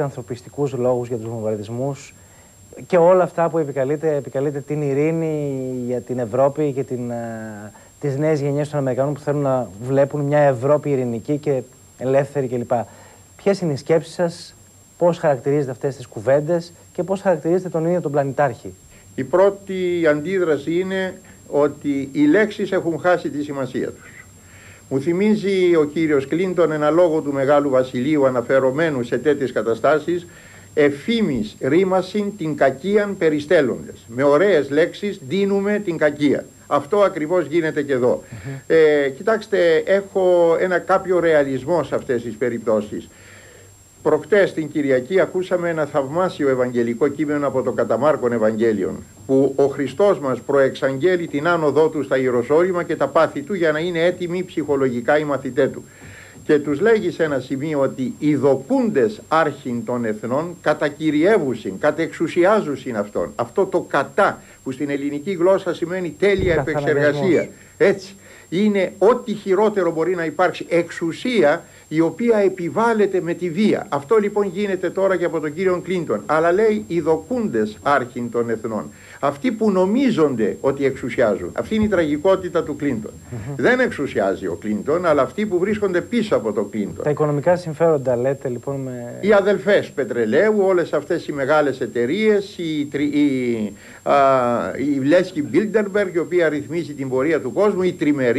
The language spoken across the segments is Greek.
ανθρωπιστικούς λόγους για τους βομβαρδισμούς και όλα αυτά που επικαλείται, επικαλείται την ειρήνη για την Ευρώπη και την, α, τις νέες γενιές των Αμερικανών που θέλουν να βλέπουν μια Ευρώπη ειρηνική και ελεύθερη κλπ. Ποιες είναι οι σκέψεις σας, πώς χαρακτηρίζετε αυτές τις κουβέντες και πώς χαρακτηρίζετε τον ίδιο τον πλανητάρχη; Η πρώτη αντίδραση είναι ότι οι λέξεις έχουν χάσει τη σημασία τους. Μου θυμίζει ο κύριος Κλίντον ένα λόγο του Μεγάλου Βασιλείου αναφερομένου σε τέτοιες καταστάσεις εφήμις ρήμασιν την κακίαν περιστέλλοντες. Με ωραίες λέξεις δίνουμε την κακία. Αυτό ακριβώς γίνεται και εδώ. Ε, κοιτάξτε, έχω ένα κάποιο ρεαλισμό σε αυτές τις περιπτώσεις. Προχτές την Κυριακή ακούσαμε ένα θαυμάσιο ευαγγελικό κείμενο από το Καταμάρκον Ευαγγέλιον που ο Χριστός μας προεξαγγέλει την άνοδό του στα Ιεροσόλυμα και τα πάθη του για να είναι έτοιμοι ψυχολογικά οι μαθητές του. Και τους λέγει σε ένα σημείο ότι οι δοκούντες άρχιν των εθνών κατακυριεύουσιν, κατεξουσιάζουσιν αυτόν. Αυτό το κατά που στην ελληνική γλώσσα σημαίνει τέλεια επεξεργασία. Έτσι. Είναι ό,τι χειρότερο μπορεί να υπάρξει. Εξουσία η οποία επιβάλλεται με τη βία. Αυτό λοιπόν γίνεται τώρα και από τον κύριο Κλίντον. Αλλά λέει οι δοκούντες άρχιν των εθνών. Αυτοί που νομίζονται ότι εξουσιάζουν. Αυτή είναι η τραγικότητα του Κλίντον. Δεν εξουσιάζει ο Κλίντον, αλλά αυτοί που βρίσκονται πίσω από τον Κλίντον. Τα οικονομικά συμφέροντα λέτε λοιπόν με... Οι αδελφές πετρελαίου, όλες αυτές οι μεγάλες εταιρείες, η, η, α, η Λέσκι Μπίλντερμπεργκ, η οποία ρυθμίζει την πορεία του κόσμου, οι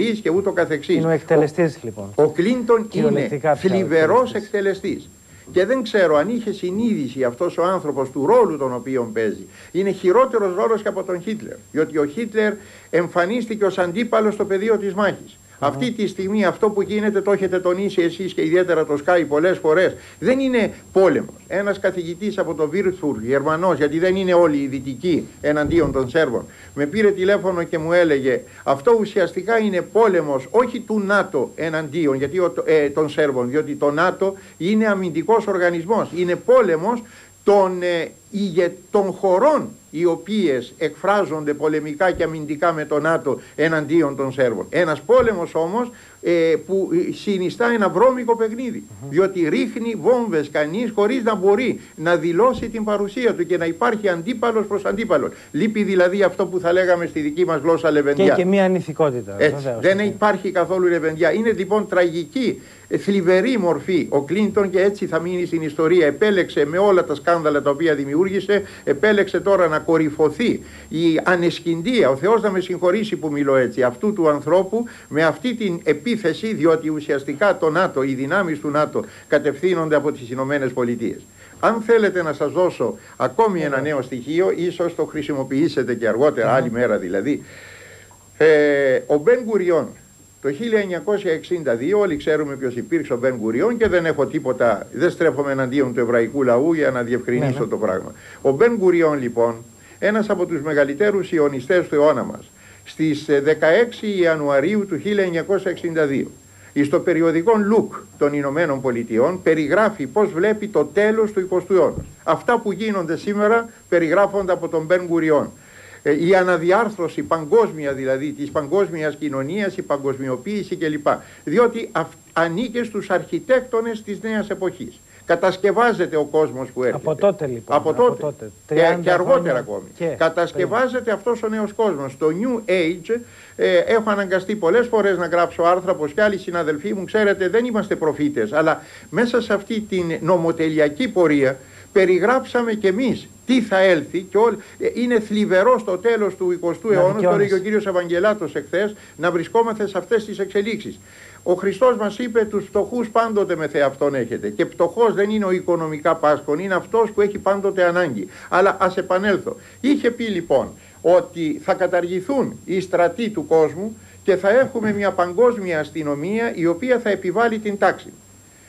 τριμερείς και ούτω καθεξής. Είναι ο εκτελεστής λοιπόν. Ο Κλίντον είναι θλιβερός εκτελεστής. Και δεν ξέρω αν είχε συνείδηση αυτός ο άνθρωπος του ρόλου τον οποίο παίζει. Είναι χειρότερος ρόλος και από τον Χίτλερ. Διότι ο Χίτλερ εμφανίστηκε ως αντίπαλος στο πεδίο της μάχης. Αυτή τη στιγμή αυτό που γίνεται το έχετε τονίσει εσείς και ιδιαίτερα το Sky πολλές φορές. Δεν είναι πόλεμος. Ένας καθηγητής από το Βίρτσουρ, Γερμανός, γιατί δεν είναι όλοι οι δυτικοί εναντίον των Σέρβων, με πήρε τηλέφωνο και μου έλεγε αυτό ουσιαστικά είναι πόλεμος όχι του ΝΑΤΟ εναντίον γιατί, ε, των Σέρβων, διότι το ΝΑΤΟ είναι αμυντικός οργανισμός. Είναι πόλεμος των, ε, των χωρών οι οποίες εκφράζονται πολεμικά και αμυντικά με τον ΝΑΤΟ εναντίον των Σέρβων. Ένας πόλεμος όμως ε, που συνιστά ένα βρώμικο παιχνίδι. Διότι ρίχνει βόμβες κανείς χωρίς να μπορεί να δηλώσει την παρουσία του και να υπάρχει αντίπαλος προς αντίπαλο. Λείπει δηλαδή αυτό που θα λέγαμε στη δική μας γλώσσα λεβεντιά. Και, και μια ανηθικότητα. Έτσι, δεν υπάρχει καθόλου λεβεντιά. Είναι λοιπόν τραγική, θλιβερή μορφή ο Κλίντον και έτσι θα μείνει στην ιστορία. Επέλεξε με όλα τα σκάνδαλα τα οποία δημιούργησε, επέλεξε τώρα να κορυφωθεί η ανεσκυντία, ο Θεός να με συγχωρήσει που μιλώ έτσι, αυτού του ανθρώπου με αυτή την επίθεση διότι ουσιαστικά το ΝΑΤΟ, οι δυνάμεις του ΝΑΤΟ κατευθύνονται από τις Ηνωμένες Πολιτείες. Αν θέλετε να σας δώσω ακόμη ένα νέο στοιχείο, ίσως το χρησιμοποιήσετε και αργότερα, άλλη μέρα δηλαδή, ε, ο Μπεν Γκουριόν το 1962 όλοι ξέρουμε ποιος υπήρξε ο Μπεν Γκουριόν και δεν έχω τίποτα, δεν στρέφομαι εναντίον του εβραϊκού λαού για να διευκρινίσω ναι, ναι. το πράγμα. Ο Μπεν Γκουριόν λοιπόν, ένας από τους μεγαλύτερους ιονιστές του αιώνα μας, στις 16 ε, Ιανουαρίου του 1962, στο περιοδικό Look των Ηνωμένων Πολιτειών περιγράφει πώς βλέπει το τέλος του 20ου αιώνα. Αυτά που γίνονται σήμερα περιγράφονται από τον Μπεν Γκουριόν. Ε, η αναδιάρθρωση παγκόσμια δηλαδή της παγκόσμιας κοινωνίας, η παγκοσμιοποίηση κλπ. Διότι ανήκε στους αρχιτέκτονες της νέας εποχής. Κατασκευάζεται ο κόσμος που έρχεται. Από τότε λοιπόν. Από τότε. Από τότε. Και, και, αργότερα ακόμη. Και, Κατασκευάζεται πριν. αυτός ο νέος κόσμος. Το New Age ε, έχω αναγκαστεί πολλές φορές να γράψω άρθρα όπως και άλλοι συναδελφοί μου. Ξέρετε δεν είμαστε προφήτες. Αλλά μέσα σε αυτή την νομοτελειακή πορεία περιγράψαμε κι εμείς τι θα έλθει και όλ... Ε, είναι θλιβερό στο τέλος του 20ου αιώνα, το έλεγε ο κύριος Ευαγγελάτος εχθές, να βρισκόμαστε σε αυτές τις εξελίξεις. Ο Χριστός μας είπε τους φτωχούς πάντοτε με θεαυτόν έχετε και φτωχός δεν είναι ο οικονομικά πάσκον, είναι αυτός που έχει πάντοτε ανάγκη. Αλλά ας επανέλθω. Είχε πει λοιπόν ότι θα καταργηθούν οι στρατοί του κόσμου και θα έχουμε μια παγκόσμια αστυνομία η οποία θα επιβάλλει την τάξη.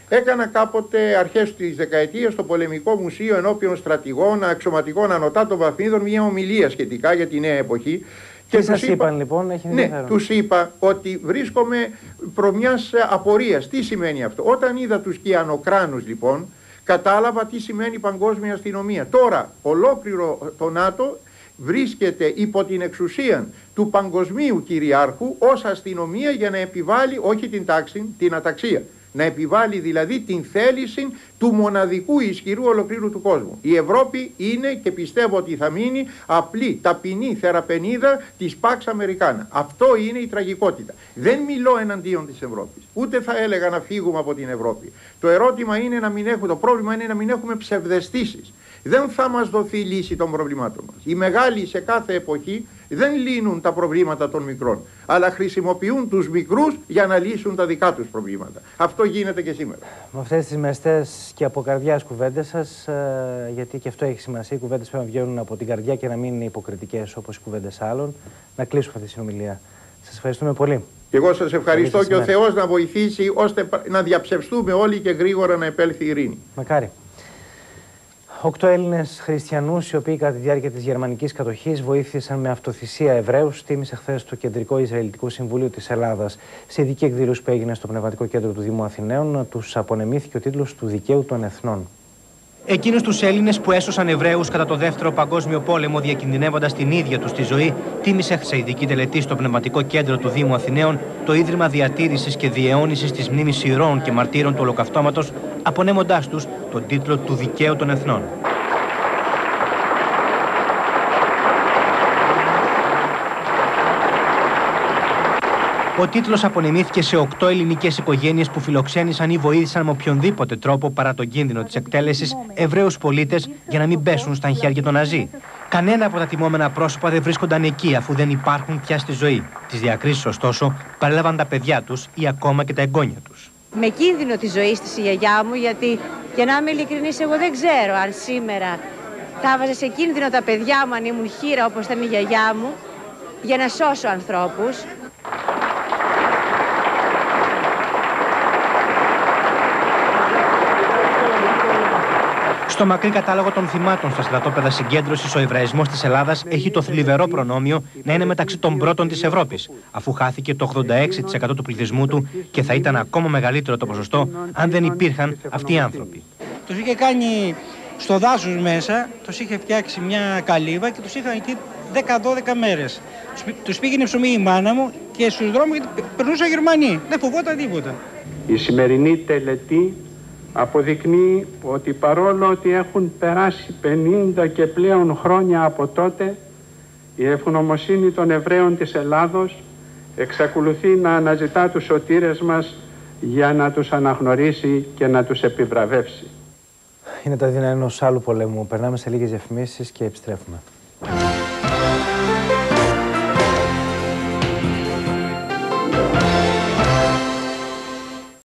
Έκανα κάποτε αρχές της δεκαετίας στο Πολεμικό Μουσείο ενώπιον στρατηγών, αξιωματικών ανωτάτων βαθμίδων μια ομιλία σχετικά για τη νέα εποχή. Και σας είπα, είπαν λοιπόν, έχει Ναι, τους είπα ότι βρίσκομαι προ μιας απορίας. Τι σημαίνει αυτό; Όταν είδα τους κιανοκράνους λοιπόν, κατάλαβα τι σημαίνει παγκόσμια αστυνομία. Τώρα ολόκληρο το ΝΑΤΟ βρίσκεται υπό την εξουσία του παγκοσμίου κυριάρχου ως αστυνομία για να επιβάλλει όχι την τάξη, την αταξία Να επιβάλλει δηλαδή την θέληση του μοναδικού ισχυρού ολοκλήρου του κόσμου. Η Ευρώπη είναι και πιστεύω ότι θα μείνει απλή, ταπεινή θεραπενίδα της Pax Americana. Αυτό είναι η τραγικότητα. Δεν μιλώ εναντίον της Ευρώπης. Ούτε θα έλεγα να φύγουμε από την Ευρώπη. Το ερώτημα είναι να μην έχουμε, το πρόβλημα είναι να μην έχουμε ψευδεστήσεις. Δεν θα μας δοθεί λύση των προβλημάτων μας. Οι μεγάλοι σε κάθε εποχή δεν λύνουν τα προβλήματα των μικρών, αλλά χρησιμοποιούν τους μικρούς για να λύσουν τα δικά τους προβλήματα. Αυτό γίνεται και σήμερα. Με αυτές τις μεστές και από καρδιάς κουβέντες σας, ε, γιατί και αυτό έχει σημασία, οι κουβέντες πρέπει να βγαίνουν από την καρδιά και να μην είναι υποκριτικές όπως οι κουβέντες άλλων, να κλείσουμε αυτή τη συνομιλία. Σας ευχαριστούμε πολύ. Και εγώ σας ευχαριστώ και ο Θεός να βοηθήσει ώστε να διαψευστούμε όλοι και γρήγορα να επέλθει η ειρήνη. Μακάρι. Οκτώ Έλληνες χριστιανούς, οι οποίοι κατά τη διάρκεια της γερμανικής κατοχής βοήθησαν με αυτοθυσία Εβραίους, τίμησε χθες το Κεντρικό Ισραηλιτικό Συμβούλιο της Ελλάδας. Σε ειδική εκδήλωση που έγινε στο Πνευματικό Κέντρο του Δήμου Αθηναίων, τους απονεμήθηκε ο τίτλος του Δικαίου των Εθνών. Εκείνους τους Έλληνες που έσωσαν Εβραίους κατά το Δεύτερο Παγκόσμιο Πόλεμο, διακινδυνεύοντας την ίδια τους τη ζωή, τίμησε σε ειδική τελετή στο Πνευματικό Κέντρο του Δήμου Αθηναίων το Ίδρυμα Διατήρησης και Διαιώνισης της Μνήμης Ηρών και Μαρτύρων του Ολοκαυτώματος, απονέμοντάς τους τον τίτλο του Δικαίου των Εθνών. Ο τίτλος απονεμήθηκε σε οκτώ ελληνικές οικογένειες που φιλοξένησαν ή βοήθησαν με οποιονδήποτε τρόπο παρά τον κίνδυνο της εκτέλεσης Εβραίους πολίτες για να μην πέσουν στα χέρια των Ναζί. Κανένα από τα τιμόμενα πρόσωπα δεν βρίσκονταν εκεί αφού δεν υπάρχουν πια στη ζωή. Τις διακρίσεις, ωστόσο, παρέλαβαν τα παιδιά τους ή ακόμα και τα εγγόνια τους. Με κίνδυνο τη ζωή της η γιαγιά μου, γιατί για να είμαι ειλικρινής, εγώ δεν ξέρω αν σήμερα θα έβαζε σε κίνδυνο τα παιδιά μου αν ήμουν χείρα όπως ήταν η γιαγιά μου για να σώσω ανθρώπους. Στο μακρύ κατάλογο των θυμάτων στα στρατόπεδα συγκέντρωσης, ο Εβραϊσμός της Ελλάδας έχει το θλιβερό προνόμιο να είναι μεταξύ των πρώτων της Ευρώπης, αφού χάθηκε το 86% του πληθυσμού του και θα ήταν ακόμα μεγαλύτερο το ποσοστό αν δεν υπήρχαν αυτοί οι άνθρωποι. Τους είχε κάνει στο δάσος μέσα, τους είχε φτιάξει μια καλύβα και τους είχαν εκεί 10-12 μέρες. Τους πήγαινε ψωμί η μάνα μου και στους δρόμους περνούσαν Γερμανοί. Δεν φοβόταν τίποτα. Η σημερινή τελετή αποδεικνύει ότι παρόλο ότι έχουν περάσει 50 και πλέον χρόνια από τότε η ευγνωμοσύνη των Εβραίων της Ελλάδος εξακολουθεί να αναζητά τους σωτήρες μας για να τους αναγνωρίσει και να τους επιβραβεύσει. Είναι τα δίνα ενός άλλου πολέμου. Περνάμε σε λίγες διαφημίσεις και επιστρέφουμε.